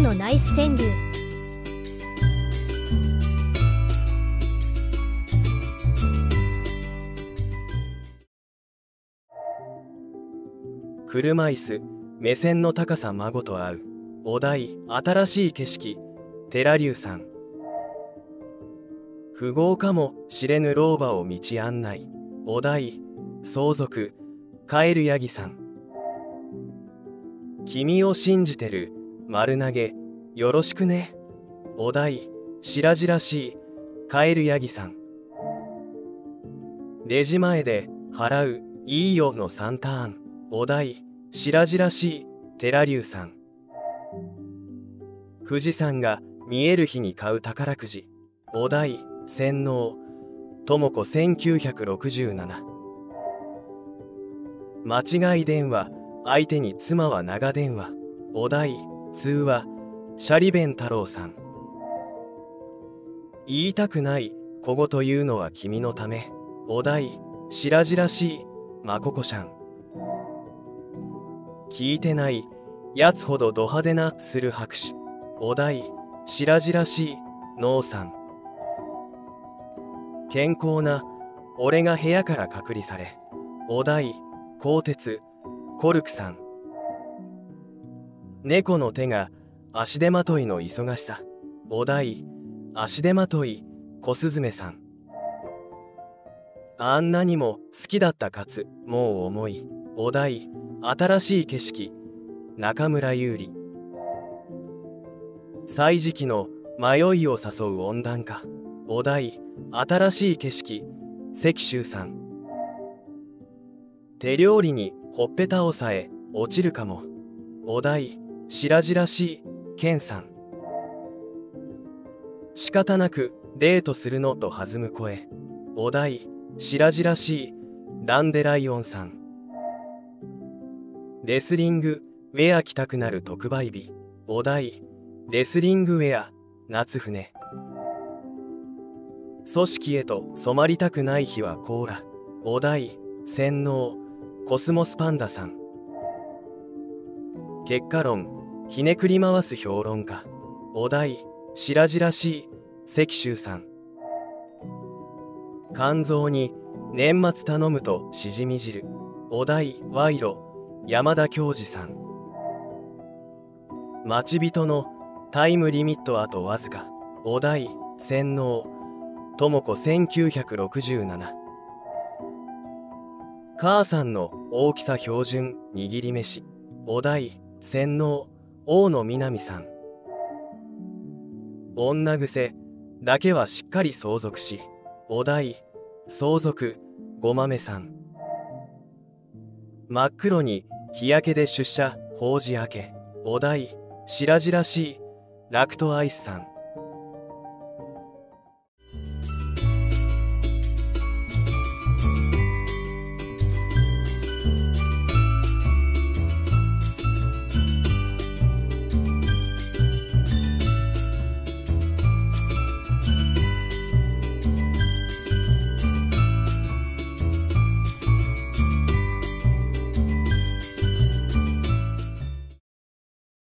のナイス川柳車椅子目線の高さ孫と合う。お題新しい景色寺龍さん。富豪かもしれぬ老婆を道案内。お題相続カエルヤギさん。君を信じてる丸投げ。よろしくね。お題白々しい。カエルヤギさん。レジ前で払ういいよの3ターン。お題白々しい。寺龍さん。富士山が見える日に買う宝くじ。お題洗脳。智子1967間違い電話相手に妻は長電話。お題通話。シャリベン太郎さん。言いたくない小言言うのは君のため。お題白々しいまここしゃん。聞いてないやつほどド派手なする拍手お題白々しいノーさん。健康な俺が部屋から隔離され。お題鋼鉄コルクさん。猫の手が足手まといの忙しさ。お題足手まとい小スズメさん。あんなにも好きだったかつもう重い。お題新しい景色。中村優里。歳時期の迷いを誘う温暖化。お題新しい景色。関修さん。手料理にほっぺたをさえ落ちるかも。お題白々しい健さん。仕方なくデートするのと弾む声。お題白々しい。ダンデライオンさん。レスリングウェア着たくなる特売日。お題レスリングウェア夏船。組織へと染まりたくない日はコーラお題洗脳。コスモスパンダさん。結果論ひねくり回す評論家お題白々しい関州さん。肝臓に年末頼むとしじみ汁。お題賄賂山田教授さん。待ち人のタイムリミットあとわずか。お題洗脳。智子1967母さんの大きさ標準握り飯。お題洗脳。大野みなみさん。女癖だけはしっかり相続しお題相続ごまめさん。真っ黒に日焼けで出社法事明け。お題白々しいラクトアイスさん。